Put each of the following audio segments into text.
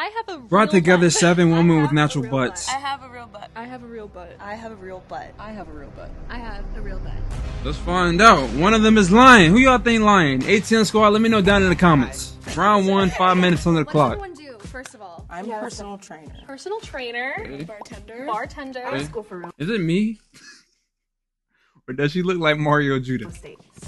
I have a Brought real together butt. seven women with natural butts. I have a real butt. I have a real butt. I have a real butt. I have a real butt. I have a real butt. Let's find out. One of them is lying. Who y'all think lying? ATM squad, let me know down in the comments. Round one, five minutes on the clock. What does clock. everyone do? First of all, I'm a personal trainer. personal trainer, Bartender. bartender. Hey. Go for real Is it me? or does she look like Mario Judah?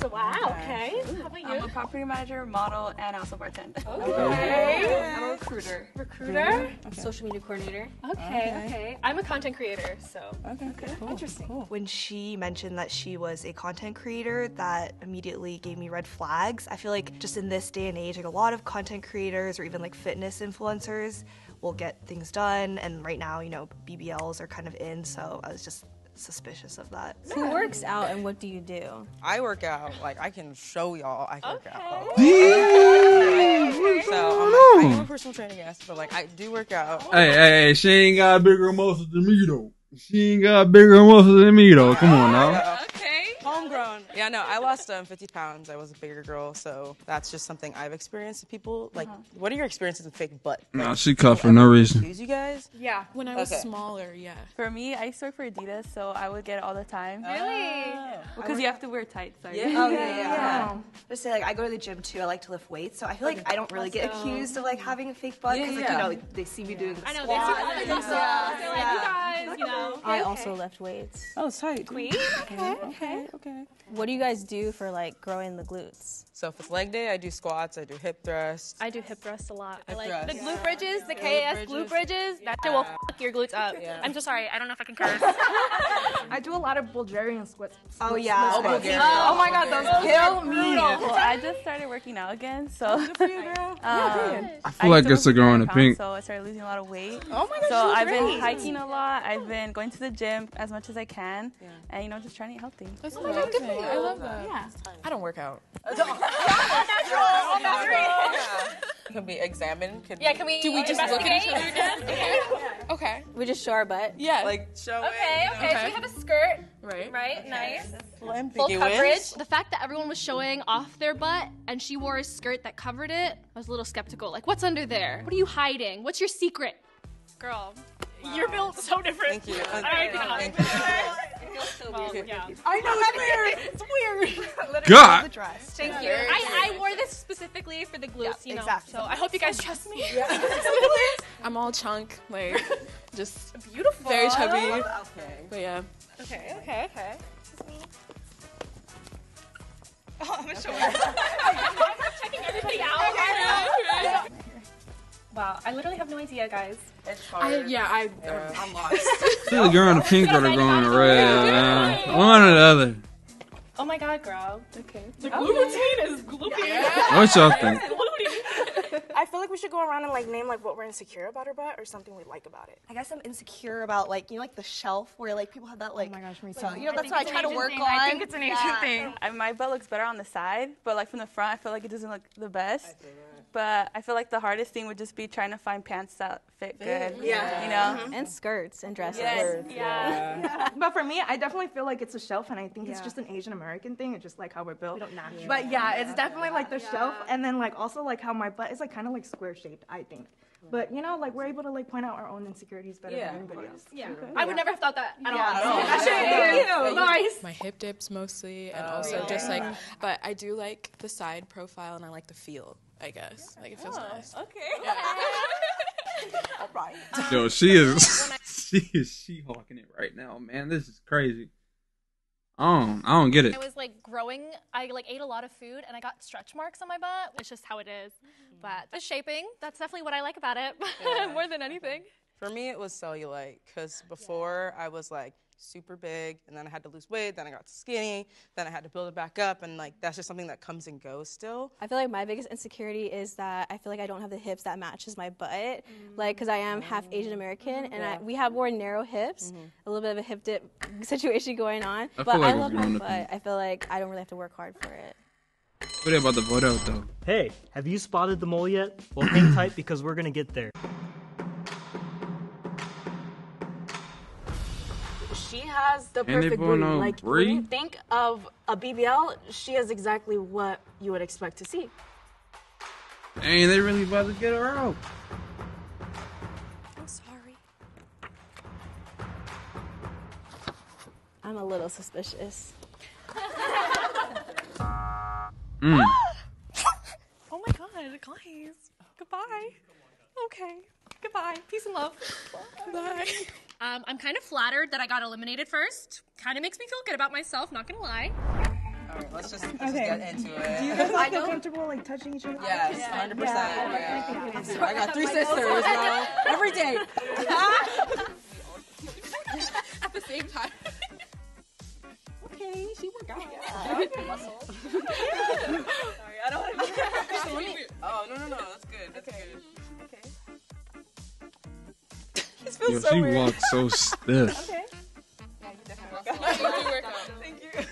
So wow. Okay. How about I'm a property manager, model, and also bartender. Okay. I'm a recruiter. Recruiter. Social media coordinator. Okay. Okay. I'm a content creator, so. Okay, cool. Interesting. Cool. when she mentioned that she was a content creator that immediately gave me red flags i feel like just in this day and age like a lot of content creators or even like fitness influencers will get things done and right now you know bbls are kind of in so i was just suspicious of that Who works out and what do you do? I work out. Like I can show y'all I work out. Hey, So I'm like, I am a personal trainer, yes, but like I do work out. hey, hey, she ain't got bigger muscles than me though. She ain't got bigger muscles than me though. Come on now. Okay. Homegrown. Yeah, no, I lost um, 50 pounds. I was a bigger girl, so that's just something I've experienced with people. Like, what are your experiences with fake butt? Nah, she cut for no reason. Excuse you guys? Yeah. When I was Okay. smaller, yeah. For me, I used to work for Adidas, so I would get it all the time. Really? Because you have to wear tights. Sorry. Yeah. oh yeah yeah, just say like i go to the gym too i like to lift weights so i feel like i don't really get accused of like having a fake butt because like Yeah. you know like, they see me doing the I know. squat. They see the muscles. They're like, you guys, you know. I also lift weights. Oh, tight. Queen. Okay, okay, okay. What do you guys do for like growing the glutes? So if it's leg day, I do squats, I do hip thrusts. I do hip thrusts a lot. I Hip like thrust. the glute bridges, the KS glute bridges. That shit will fuck your glutes up. I'm so sorry. I don't know if I can curse. I do a lot of Bulgarian squats. oh yeah Oh, Bulgarian. Oh my god, those kill me. Well, I just started working out again, so. Good for you, girl. Um, I feel like used it's to a girl in lose the pink. So I started losing a lot of weight. Oh my gosh, So you I've been hiking a lot. I've been going to the gym as much as I can, and you know, just trying to eat healthy. That's oh good for you. I love that. Yeah. I don't work out. Could be examined. Could Yeah, can we? Do we just look at each investigate? Okay. We just show our butt. Yeah. like show Okay, it. okay, so we have a skirt, Right. right? Nice. Full Ambiguous. coverage. The fact that everyone was showing off their butt and she wore a skirt that covered it, I was a little skeptical. Like, what's under there? What are you hiding? What's your secret? Girl, you're built so different. Thank you. I cannot. Thank you. Well, yeah. I know it's weird. It's weird. God. the dress Thank you. Specifically for the glutes, you know. exactly. So I hope you guys trust me. I'm all chunk, like just Beautiful. very chubby. Okay. But yeah. Okay, okay, okay. Oh, checking everybody out. Wow, I literally have no idea, guys. It's I, yeah, I, Yeah. I'm lost. See the girl in the pink or the girl in red. man. Uh, one or the other. Oh my god, girl. okay. The glue routine is gloopy. What y'all think? I feel like we should go around and like name like what we're insecure about our butt or something we like about it. I guess I'm insecure about like you know like the shelf where like people have that like. Oh my gosh, me so, too. you know that's what I try to work on. I think it's an Asian thing. I, my butt looks better on the side, but like from the front, I feel like it doesn't look the best. But I feel like the hardest thing would just be trying to find pants that fit good. Yeah. You know? Mm-hmm. and skirts and dresses. Yes. Yeah. But for me, I definitely feel like it's a shelf, and I think it's just an Asian American thing. It's just like how we're built. We don't naturally But yeah, it's definitely like the shelf, and then like also like how my butt is like kind of like square shaped. I think. But you know, like we're able to like point out our own insecurities better Yeah, than anybody else. Yeah. I would never have thought that at all. Thank you. Nice. My hip dips mostly, and oh, also just like, but I do like the side profile, and I like the feel. I guess like it feels oh, nice. Okay. All right. Yo, she is she is she hawking it right now, man. This is crazy. I don't I don't get it. I was like growing. I like ate a lot of food and I got stretch marks on my butt. It's just how it is. Mm-hmm. But the shaping, that's definitely what I like about it more than anything. For me, it was cellulite because before I was like super big, and then I had to lose weight, then I got skinny, then I had to build it back up, and like that's just something that comes and goes still. I feel like my biggest insecurity is that I feel like I don't have the hips that matches my butt, mm. like because I am half mm. Asian American and I, we have more narrow hips, mm-hmm. a little bit of a hip dip situation going on. I but like I love my growing up butt. in- I feel like I don't really have to work hard for it. What about the vote out though? Hey, have you spotted the mole yet? Well, hang tight because we're gonna get there. has the perfect booty. Like when you think of a BBL, she is exactly what you would expect to see. And they really about to get her out. I'm sorry. I'm a little suspicious. mm. oh my god, guys. Goodbye. Okay. Goodbye. Peace and love. Bye. Bye. Um, I'm kind of flattered that I got eliminated first. Kind of makes me feel good about myself, not gonna lie. Alright, let's just, let's Okay. just get into it. Do you guys all feel comfortable like touching each other? Yes, Yeah. 100%. Yeah. Yeah. I got three sisters, bro. Every day. At the same time. Okay, she worked out. Sorry, I don't want to. be. Oh no no no, that's good. That's good. Okay. This feels Yo, so she weird. walks so stiff. Okay. Thank you.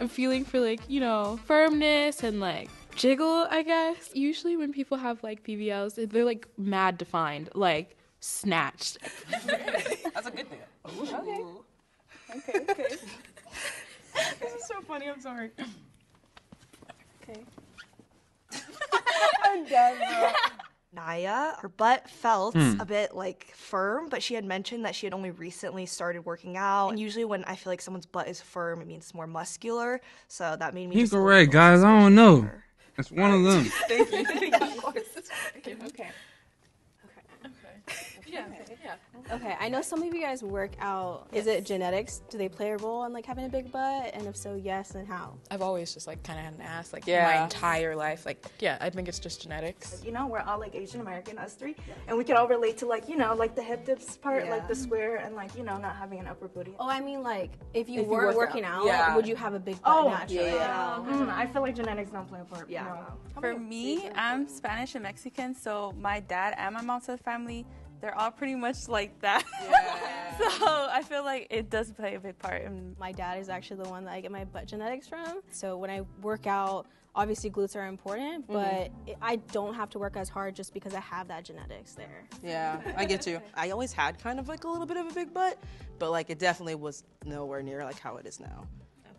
I'm feeling for like, you know, firmness and like jiggle, I guess. Usually when people have like BBLs, they're like mad defined, like snatched. That's a good thing. Okay. Okay. Okay. this is so funny. I'm sorry. Okay. I'm done, bro. Naya, her butt felt Hmm. a bit like firm, but she had mentioned that she had only recently started working out. And usually, when I feel like someone's butt is firm, it means it's more muscular. So that made me. He's just a little correct, guys. I don't know. It's one of them. Thank you. Okay. Yeah, yeah. Okay, I know some of you guys work out. Is it genetics? Do they play a role in like having a big butt? And if so, yes, and how? I've always just like kind of had an ass like Yeah. my entire life. Like, yeah, I think it's just genetics. You know, we're all like Asian American, us three, and we can all relate to like you know like the hip dips part, like the square, and like you know not having an upper booty. Oh, I mean, like if you If you were work working out. out, Yeah. would you have a big butt Oh, naturally? Mm, I feel like genetics don't play a part. Yeah. For me, I'm Spanish and Mexican, so my dad and my mom's side of the family, they're all pretty much like that. so I feel like it does play a big part in My dad is actually the one that I get my butt genetics from. So when I work out, obviously glutes are important, mm-hmm. but it, I don't have to work as hard just because I have that genetics there. Yeah, I get you. I always had kind of like a little bit of a big butt, but like it definitely was nowhere near like how it is now.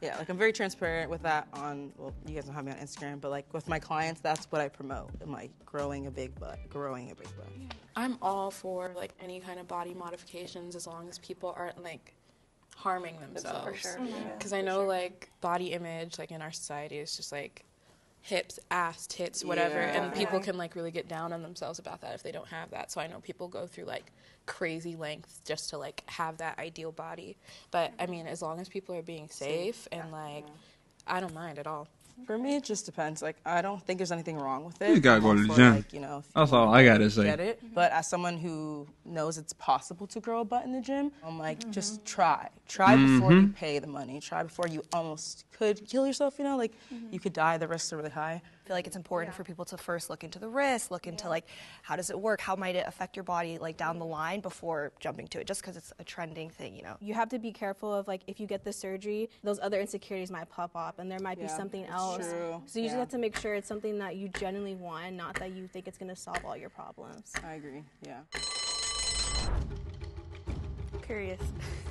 Yeah, like I'm very transparent with that on. Well, you guys don't have me on Instagram, but like with my clients, that's what I promote. I'm like growing a big butt, growing a big butt. I'm all for like any kind of body modifications as long as people aren't like harming themselves. sure. Mm-hmm. Because I know like body image like in our society is just like hips, ass, tits, whatever, Yeah. and people can like really get down on themselves about that if they don't have that. So I know people go through like crazy lengths just to like have that ideal body. But I mean, as long as people are being safe and like, I don't mind at all. For me, it just depends. Like, I don't think there's anything wrong with it. You gotta go to the gym. Like, you know, That's all I gotta say. Get it? But as someone who knows it's possible to grow a butt in the gym, I'm like, just try. Try before you Mhm. pay the money. Try before you almost could kill yourself. You know, like you could die. The risks are really high. I feel like it's important for people to first look into the risk, look into like how does it work, how might it affect your body like down the line before jumping to it, just because it's a trending thing, you know. You have to be careful of like if you get the surgery, those other insecurities might pop up and there might be something else. true. So you just have to make sure it's something that you genuinely want not that you think it's gonna solve all your problems. I agree. Yeah. curious.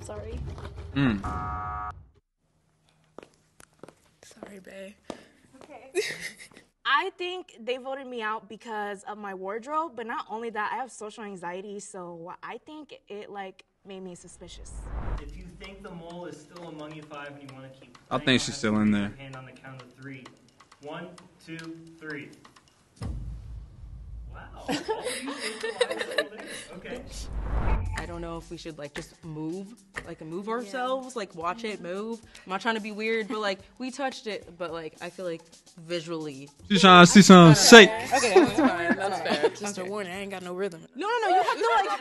I'm sorry. Mm. Sorry, babe. Okay. I think they voted me out because of my wardrobe, but not only that, I have social anxiety, so I think it like made me suspicious. If you think the mole is still among you five and you want to keep I think she's still in there. Hand on the count of three. One, two, three. Wow. You think Eliza's still there. Okay. I don't know if we should like just move, like move ourselves, like watch it mm-hmm. move. I'm not trying to be weird, but like we touched it, but like I feel like visually. She's trying to see something shake. Okay, that's fine. That's fair. Just a warning, I ain't got no rhythm. No, no, no. You have to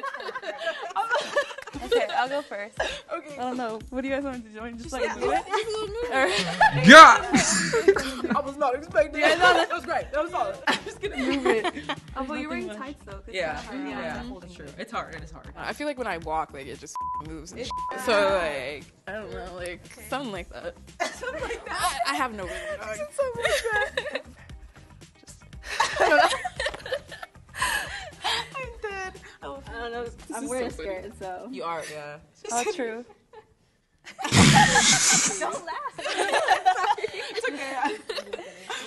like. Okay, I'll go first. Okay. I don't know. What do you guys want me to do? Want me Just like do it? God! I was not expecting. Yeah, no, that was great. That was solid. I'm just gonna move it. Oh, but you're wearing tights though. 'cause Yeah, it's not hard. yeah, it's true. It's hard. It is hard. I feel like when I walk, like it just moves. And shit. So like, I don't know, like something like that. something like that. I, I have no rhythm. dog. Something like that. I'm dead. Oh, I don't know. I'm is wearing a so funny. skirt, so You are, yeah. Oh, true. don't laugh. it's okay.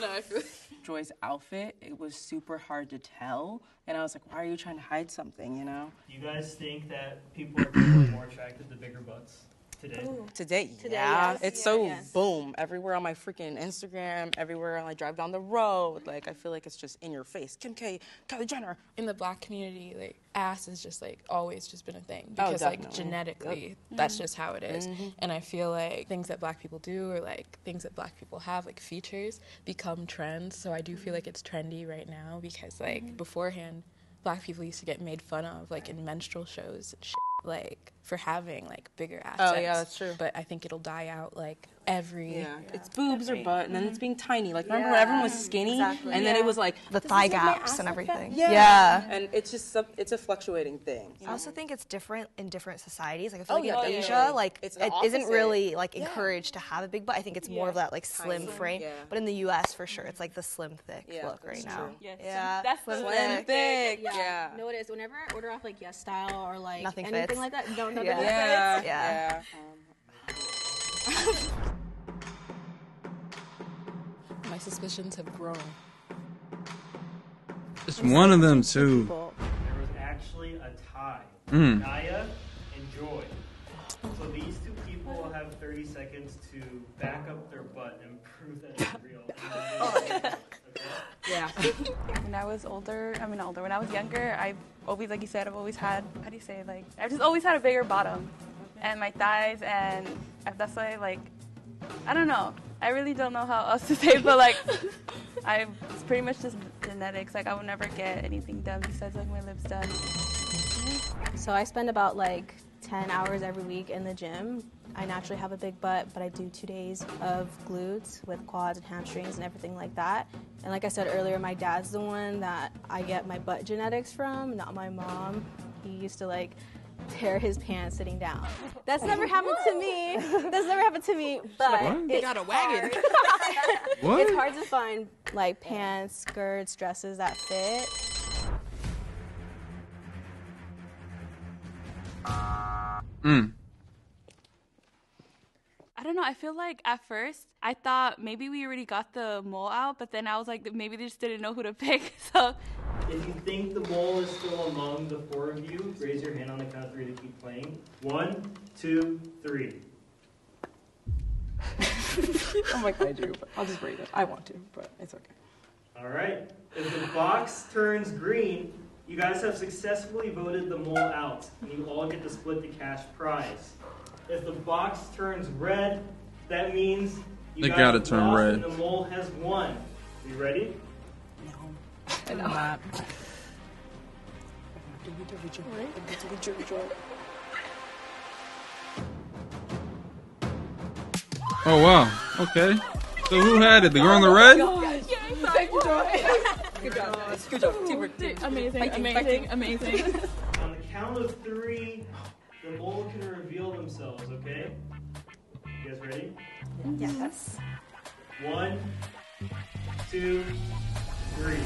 No, I feel. Joy's outfit, it was super hard to tell. And I was like, why are you trying to hide something, you know? Do you guys think that people are more attracted to bigger butts today? Today, Today, yeah. yes. It's Yeah, so yes. boom everywhere on my freaking Instagram, everywhere I drive down the road. Like I feel like it's just in your face. Kim K, Kylie Jenner. in the black community, like ass has just like always just been a thing Oh, because like definitely. genetically that's mm-hmm. just how it is. Mm-hmm. And I feel like things that black people do or like things that black people have like features become trends. So I do feel like mm-hmm. it's trendy right now because like beforehand black people used to get made fun of like in minstrel shows and shit, like for having like bigger assets. Oh, yeah, that's true. But I think it'll die out like every Yeah, it's boobs or butt, and then it's mm-hmm. being tiny. Like remember when everyone was skinny, and then it was like The thigh gaps and everything. Yeah. Yeah. and it's just some, it's a fluctuating thing. I also think it's different in different societies. Like I feel Oh, like yeah, in yeah, Asia, yeah. like It's the it isn't really like encouraged to have a big butt. I think it's more of that like slim Tiny. frame. Yeah. But in the U.S. for sure, it's mm-hmm. like the slim thick Yeah, look right now. Yes. Yeah, That's the slim Slim thick. thick. Yeah. Yeah. No, it is. Whenever I order off like YesStyle or like anything like that, no, nothing Yeah. Yeah. Um, fits. Yeah. my suspicions have grown. It's one of them too. There was actually a tie. Mm. Naya and Joy. So these two people have 30 seconds to back up their butt and prove that it's real. okay? Yeah. When I was older, I mean older. When I was younger, I've always, like you said, I've always had. How do you say? Like I've just always had a bigger bottom, and my thighs, and that's why like I don't know. I really don't know how else to say, but like I it's pretty much just genetics. Like I will never get anything done besides like my lips done. So I spend about like 10 hours every week in the gym. I naturally have a big butt, but I do two days of glutes with quads and hamstrings and everything like that. And like I said earlier, my dad's the one that I get my butt genetics from, not my mom. He used to like tear his pants sitting down. That's never happened to me. That's never happened to me. But What? it's got a wagon. What? it's hard to find like pants, skirts, dresses that fit. Mm. I don't know. I feel like at first I thought maybe we already got the mole out, but then I was like maybe they just didn't know who to pick. So If you think the mole is still among the four of you, raise your hand on the count of three to keep playing. One, two, three. Oh I'm like I do, but I'll just rate it. I want to, but it's okay. All right. If the box turns green, you guys have successfully voted the mole out, and you all get to split the cash prize. If the box turns red, that means you They guys gotta turn lost red. and the mole has won. Are You ready? I know. Oh wow. Okay. So who had it? The girl in the oh red? Good job, guys. Good job. Teamwork. amazing, amazing, amazing. On the count of three, the mole can reveal themselves, okay? You guys ready? Yes. One, two, three.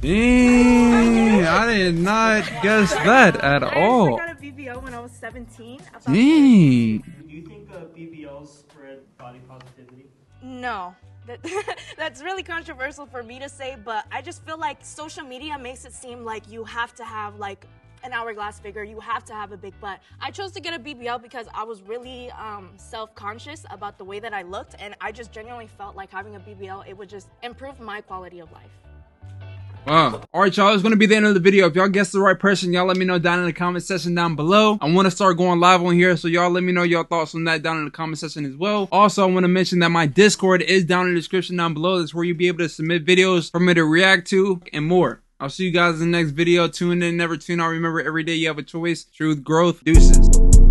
Dang, I did not guess that at all. I got a BBL when I was 17. I Dang. Do you think uh, BBLs spread body positivity? No. That, that's really controversial for me to say, but I just feel like social media makes it seem like you have to have like an hourglass figure, you have to have a big butt. I chose to get a BBL because I was really um, self-conscious about the way that I looked, and I just genuinely felt like having a BBL it would just improve my quality of life. Wow. All right, y'all. It's to be the end of the video. If y'all guess the right person, y'all let me know down in the comment section down below. I want to start going live on here, so y'all let me know your thoughts on that down in the comment section as well. Also, I want to mention that my Discord is down in the description down below. That's where you'll be able to submit videos for me to react to and more. I'll see you guys in the next video. Tune in, never tune out. Remember, every day you have a choice. Truth, growth, deuces.